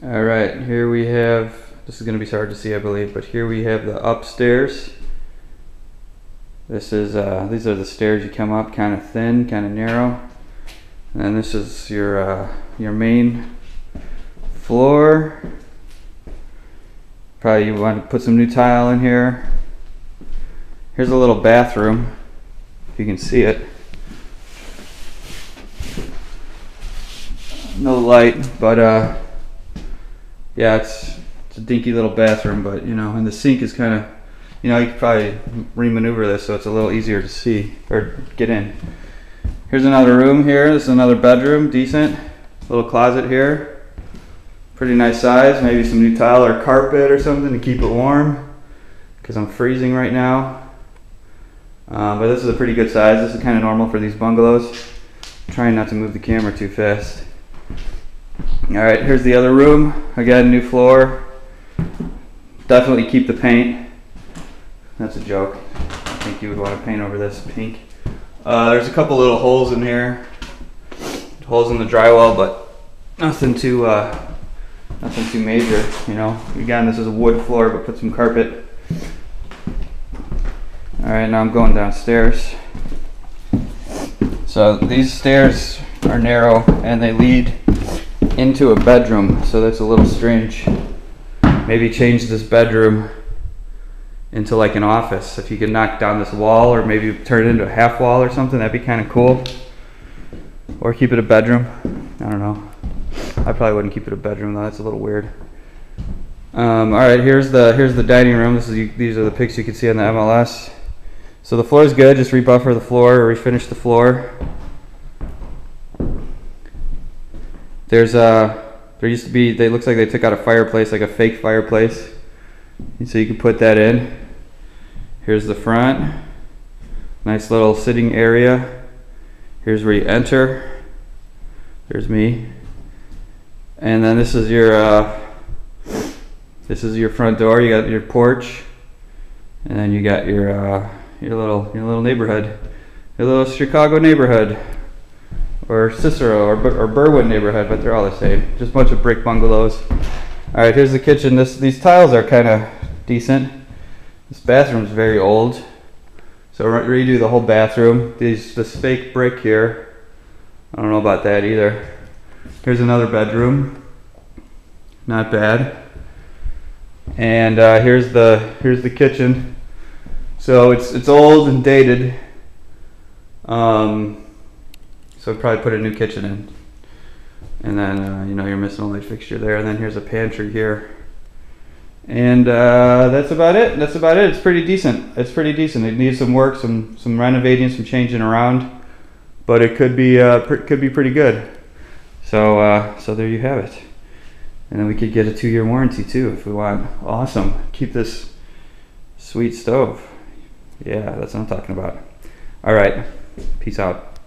All right, here we have, this is gonna be hard to see, I believe, but here we have the upstairs. This is, uh, these are the stairs you come up, kind of thin, kind of narrow. And then this is your, uh, your main floor. Probably you want to put some new tile in here. Here's a little bathroom, if you can see it. No light, but uh, yeah, it's it's a dinky little bathroom, but you know, and the sink is kind of, you know, you could probably remaneuver this so it's a little easier to see or get in. Here's another room here. This is another bedroom, decent. Little closet here. Pretty nice size. Maybe some new tile or carpet or something to keep it warm because I'm freezing right now. Uh, but this is a pretty good size. This is kind of normal for these bungalows. trying not to move the camera too fast. All right, here's the other room. Again, new floor. Definitely keep the paint. That's a joke. I think you would want to paint over this pink. Uh, there's a couple little holes in here. Holes in the drywall, but nothing too, uh, nothing too major, you know. Again, this is a wood floor, but put some carpet. All right, now I'm going downstairs. So these stairs are narrow and they lead into a bedroom, so that's a little strange. Maybe change this bedroom into like an office. If you could knock down this wall or maybe turn it into a half wall or something, that'd be kind of cool. Or keep it a bedroom. I don't know. I probably wouldn't keep it a bedroom though. That's a little weird. Um, all right, here's the here's the dining room. This is these are the pics you can see on the MLS. So the floor is good. Just rebuffer the floor or refinish the floor. There's a there used to be. They looks like they took out a fireplace, like a fake fireplace. And so you can put that in. Here's the front. Nice little sitting area. Here's where you enter. There's me. And then this is your uh, this is your front door. You got your porch, and then you got your uh, your little your little neighborhood, your little Chicago neighborhood, or Cicero or, or Berwyn neighborhood, but they're all the same. Just a bunch of brick bungalows. All right, here's the kitchen. This these tiles are kind of decent. This bathroom's very old, so redo the whole bathroom. These this fake brick here. I don't know about that either. Here's another bedroom. Not bad. And uh, here's the here's the kitchen. So it's it's old and dated. Um, so probably put a new kitchen in. And then uh, you know you're missing a light fixture there. And then here's a pantry here. And uh, that's about it. That's about it. It's pretty decent. It's pretty decent. It needs some work, some some renovating, some changing around, but it could be uh, could be pretty good. So uh, so there you have it. And then we could get a two year warranty too if we want. Awesome. Keep this sweet stove. Yeah, that's what I'm talking about. All right. Peace out.